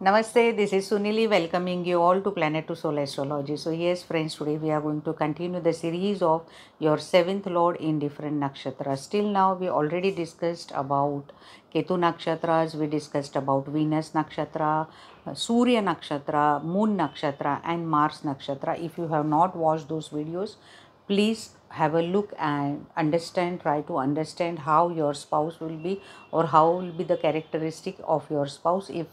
Namaste, this is Sunili welcoming you all to Planet to Soul Astrology. So, yes, friends, today we are going to continue the series of your seventh lord in different nakshatras. Till now, we already discussed about Ketu nakshatras, we discussed about Venus nakshatra, uh, Surya nakshatra, Moon nakshatra, and Mars nakshatra. If you have not watched those videos, please have a look and understand try to understand how your spouse will be or how will be the characteristic of your spouse if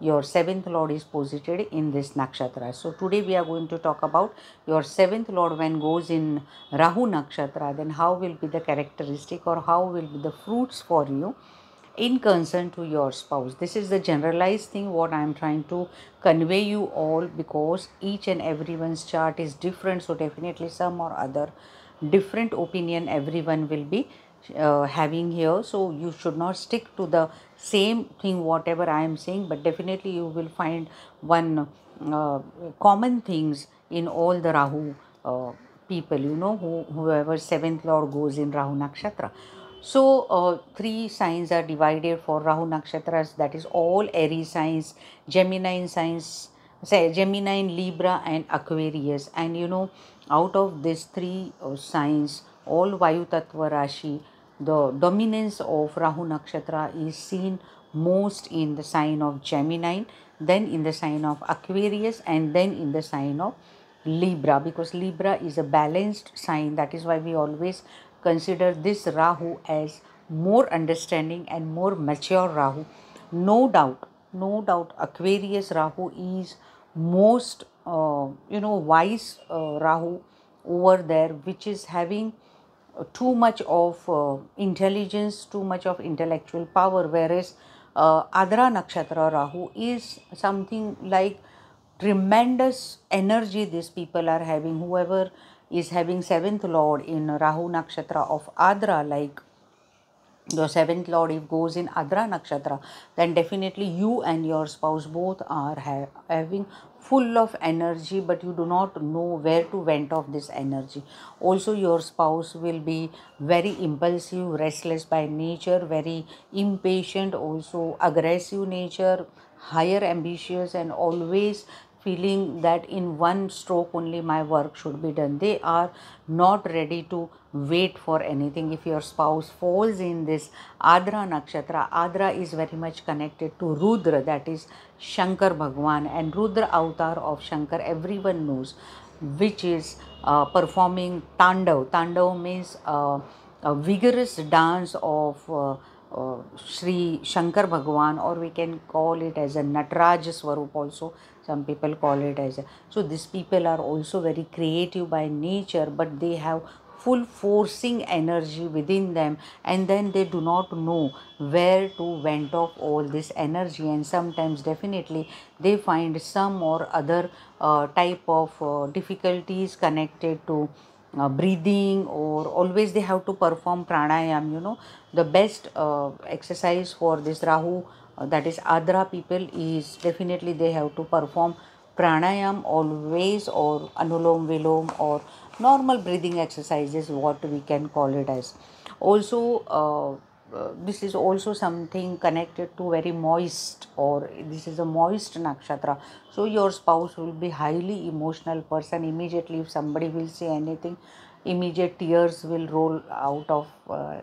your seventh lord is posited in this nakshatra. So today we are going to talk about your seventh lord when goes in rahu nakshatra then how will be the characteristic or how will be the fruits for you in concern to your spouse. This is the generalized thing what i am trying to convey you all because each and everyone's chart is different so definitely some or other different opinion everyone will be uh, having here. So you should not stick to the same thing whatever i am saying but definitely you will find one uh, common things in all the rahu uh, people you know who, whoever seventh lord goes in rahu nakshatra so uh, three signs are divided for rahu nakshatras. That is all aries signs gemini signs say gemini libra and aquarius. And you know out of these three uh, signs all vayu tattva rashi the dominance of Rahu Nakshatra is seen most in the sign of Gemini, then in the sign of Aquarius, and then in the sign of Libra. Because Libra is a balanced sign. That is why we always consider this Rahu as more understanding and more mature Rahu. No doubt, no doubt, Aquarius Rahu is most, uh, you know, wise uh, Rahu over there, which is having too much of uh, intelligence, too much of intellectual power, whereas uh, Adra Nakshatra Rahu is something like tremendous energy these people are having. Whoever is having seventh lord in Rahu Nakshatra of Adra, like your seventh lord if goes in adra nakshatra then definitely you and your spouse both are ha- having full of energy but you do not know where to vent off this energy. Also your spouse will be very impulsive restless by nature very impatient also aggressive nature higher ambitious and always feeling that in one stroke only my work should be done. They are not ready to wait for anything. If your spouse falls in this Adra Nakshatra, Adra is very much connected to Rudra, that is Shankar Bhagwan, and Rudra avatar of Shankar, everyone knows, which is uh, performing Tandav. Tandav means uh, a vigorous dance of. Uh, Sri Shankar Bhagwan, or we can call it as a Natraj Swarup also. Some people call it as a, so these people are also very creative by nature but they have full forcing energy within them and then they do not know where to vent off all this energy and sometimes definitely they find some or other uh, type of uh, difficulties connected to uh, breathing or always they have to perform pranayam you know. The best uh, exercise for this rahu uh, that is adra people is definitely they have to perform pranayam always or anulom vilom or normal breathing exercises what we can call it as. Also this is also something connected to very moist or this is a moist nakshatra. So your spouse will be highly emotional person. Immediately if somebody will say anything immediate tears will roll out of uh,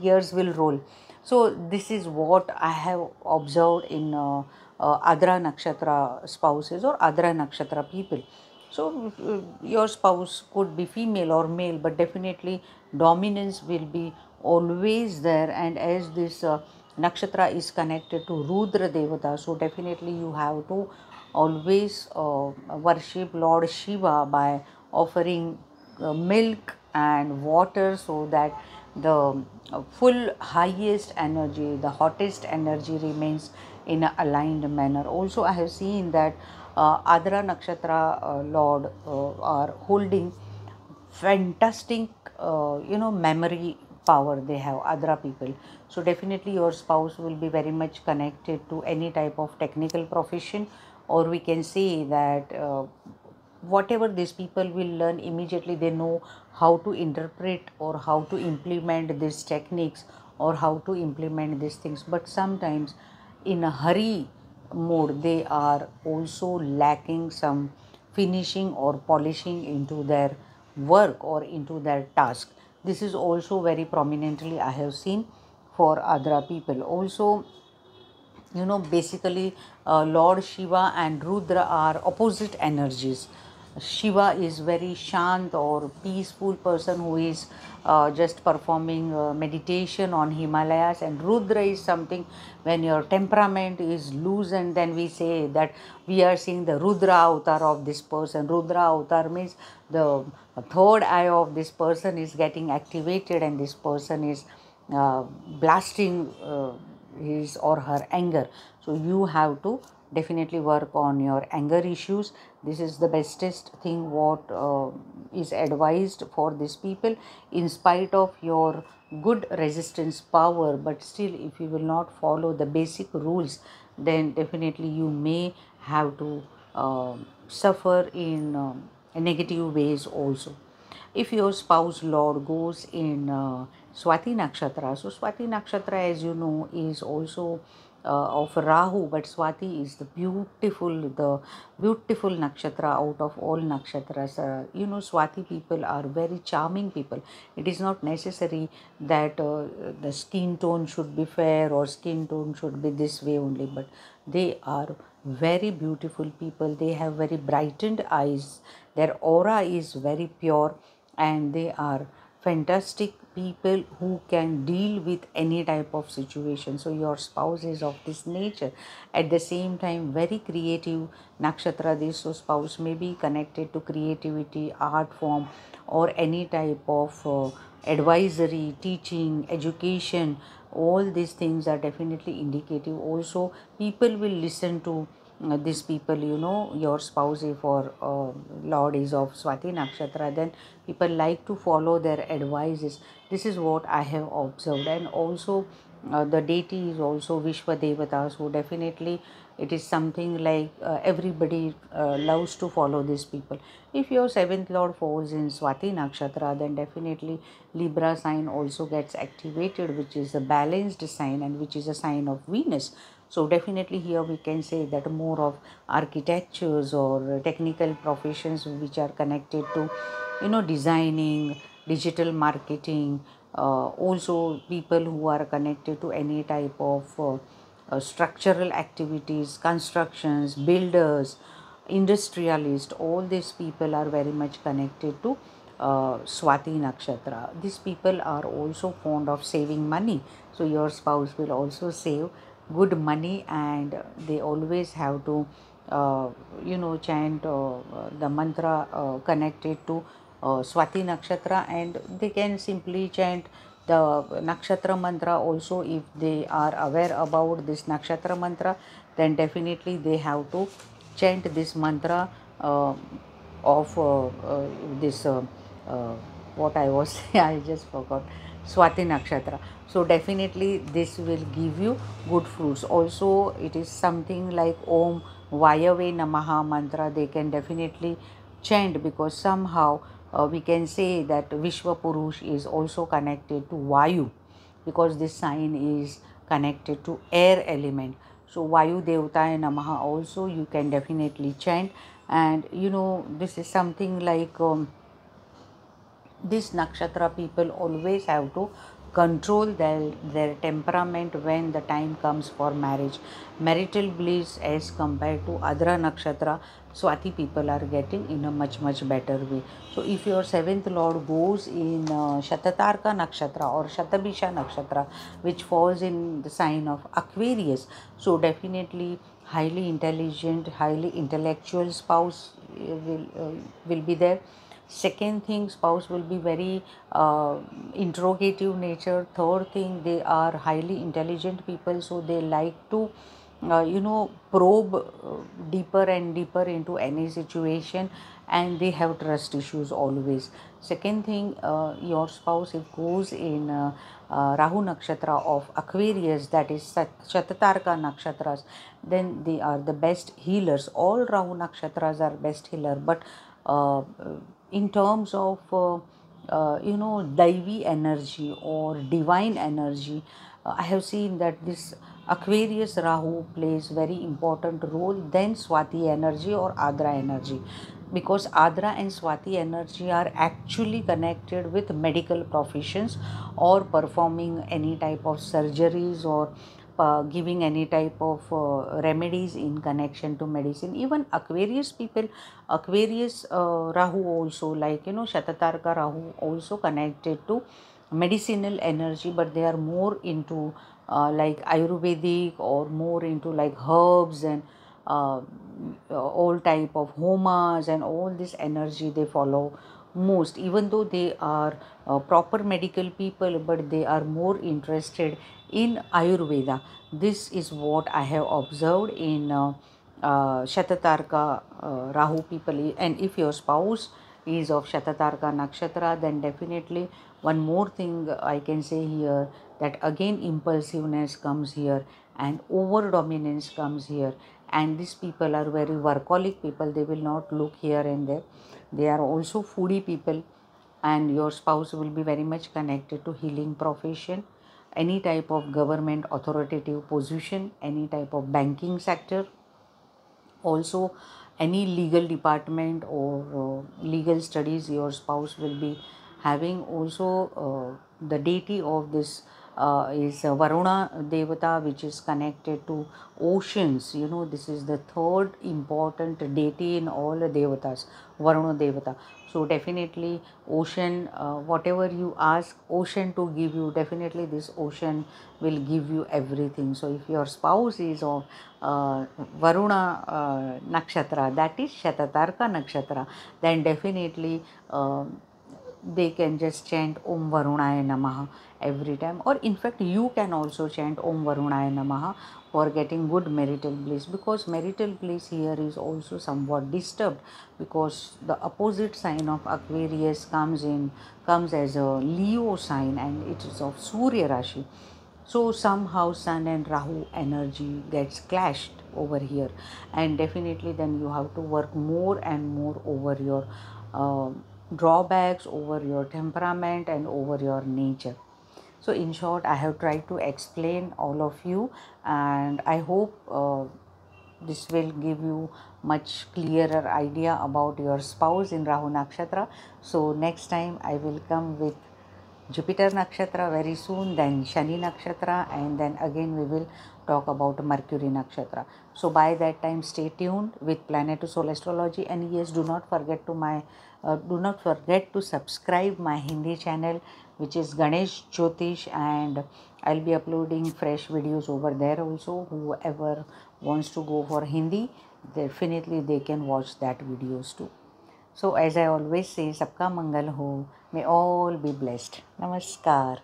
tears will roll. So this is what I have observed in uh, uh, Adra Nakshatra spouses or Adra Nakshatra people. So uh, your spouse could be female or male, but definitely dominance will be always there. And as this uh, nakshatra is connected to Rudra Devata, so definitely you have to always uh, worship Lord Shiva by offering uh, milk and water so that the uh, full highest energy, the hottest energy remains in an aligned manner. Also, I have seen that uh, Adra Nakshatra uh, Lord uh, are holding fantastic, uh, you know, memory power they have, Adra people. So, definitely your spouse will be very much connected to any type of technical profession, or we can say that uh, whatever these people will learn immediately they know how to interpret or how to implement these techniques or how to implement these things but sometimes in a hurry mode they are also lacking some finishing or polishing into their work or into their task this is also very prominently i have seen for other people. Also you know basically uh, lord shiva and rudra are opposite energies shiva is very shant or peaceful person who is uh, just performing uh, meditation on himalayas. And rudra is something when your temperament is loose and then we say that we are seeing the rudra avatar of this person. Rudra avatar means the third eye of this person is getting activated and this person is uh, blasting uh, his or her anger. So you have to definitely work on your anger issues. This is the bestest thing what uh, is advised for these people. In spite of your good resistance power but still if you will not follow the basic rules then definitely you may have to uh, suffer in uh, negative ways also. If your spouse lord goes in uh, swati nakshatra so swati nakshatra as you know is also uh, of Rahu, but Swati is the beautiful, the beautiful nakshatra out of all nakshatras. Uh, you know, Swati people are very charming people. It is not necessary that uh, the skin tone should be fair or skin tone should be this way only, but they are very beautiful people. They have very brightened eyes. Their aura is very pure and they are fantastic people who can deal with any type of situation. So your spouse is of this nature. At the same time very creative nakshatra this so spouse may be connected to creativity art form or any type of uh, advisory teaching education. All these things are definitely indicative. Also people will listen to these people you know your spouse if or uh, lord is of swati nakshatra then people like to follow their advices. This is what i have observed. And also uh, the deity is also vishwa devatas who definitely it is something like uh, everybody uh, loves to follow these people. If your seventh lord falls in swati nakshatra then definitely libra sign also gets activated which is a balanced sign and which is a sign of venus so definitely here we can say that more of architectures or technical professions which are connected to you know designing digital marketing uh, also people who are connected to any type of uh, uh, structural activities constructions builders industrialists all these people are very much connected to uh, Swati Nakshatra. These people are also fond of saving money. So, your spouse will also save good money and they always have to uh, you know chant uh, the mantra uh, connected to uh, swati nakshatra. And they can simply chant the nakshatra mantra also. If they are aware about this nakshatra mantra then definitely they have to chant this mantra uh, of uh, this what i was i just forgot swati nakshatra. So definitely this will give you good fruits. Also it is something like om vayave namaha mantra they can definitely chant because somehow uh, we can say that vishwa purush is also connected to vayu because this sign is connected to air element. So vayu devtaya namaha also you can definitely chant. And you know this is something like um, this nakshatra people always have to control their, their temperament when the time comes for marriage. Marital bliss as compared to Adra Nakshatra, Swati people are getting in a much much better way. So if your seventh lord goes in uh, Shatatarka Nakshatra or Shatabhisha Nakshatra, which falls in the sign of Aquarius, so definitely highly intelligent, highly intellectual spouse uh, will, uh, will be there second thing spouse will be very uh, interrogative nature. Third thing they are highly intelligent people so they like to uh, you know probe uh, deeper and deeper into any situation and they have trust issues always. Second thing uh, your spouse if goes in uh, uh, rahu nakshatra of aquarius that is shatatarka nakshatras then they are the best healers. All rahu nakshatras are best healer but uh, in terms of uh, uh, you know daivi energy or divine energy uh, i have seen that this aquarius rahu plays very important role than swati energy or adra energy. Because adra and swati energy are actually connected with medical professions or performing any type of surgeries or uh, giving any type of uh, remedies in connection to medicine. Even aquarius people aquarius uh, rahu also like you know shatatarka rahu also connected to medicinal energy but they are more into uh, like ayurvedic or more into like herbs and uh, all type of homas and all this energy they follow most. Even though they are uh, proper medical people but they are more interested in ayurveda. This is what i have observed in uh, uh, uh, rahu people. And if your spouse is of shatatarka nakshatra then definitely one more thing i can say here that again impulsiveness comes here and over dominance comes here. And these people are very workaholic people. They will not look here and there. They are also foodie people. And your spouse will be very much connected to healing profession any type of government authoritative position any type of banking sector also any legal department or uh, legal studies your spouse will be having. Also uh, the deity of this uh, is uh, Varuna Devata, which is connected to oceans. You know, this is the third important deity in all the Devatas, Varuna Devata. So, definitely, ocean, uh, whatever you ask ocean to give you, definitely this ocean will give you everything. So, if your spouse is of uh, Varuna uh, Nakshatra, that is Shatatarka Nakshatra, then definitely. Um, they can just chant Om Varunaya Namaha every time, or in fact, you can also chant Om Varunaya Namaha for getting good marital bliss because marital bliss here is also somewhat disturbed because the opposite sign of Aquarius comes in comes as a Leo sign and it is of Surya Rashi. So somehow Sun and Rahu energy gets clashed over here, and definitely then you have to work more and more over your. Uh, drawbacks over your temperament and over your nature. So in short i have tried to explain all of you and i hope uh, this will give you much clearer idea about your spouse in rahu nakshatra. So next time i will come with Jupiter Nakshatra very soon, then Shani Nakshatra, and then again we will talk about Mercury Nakshatra. So by that time, stay tuned with Planet to Soul Astrology, and yes, do not forget to my uh, do not forget to subscribe my Hindi channel, which is Ganesh Jyotish, and I'll be uploading fresh videos over there also. Whoever wants to go for Hindi, definitely they can watch that videos too. So as I always say सबका मंगल हो मे all be blessed नमस्कार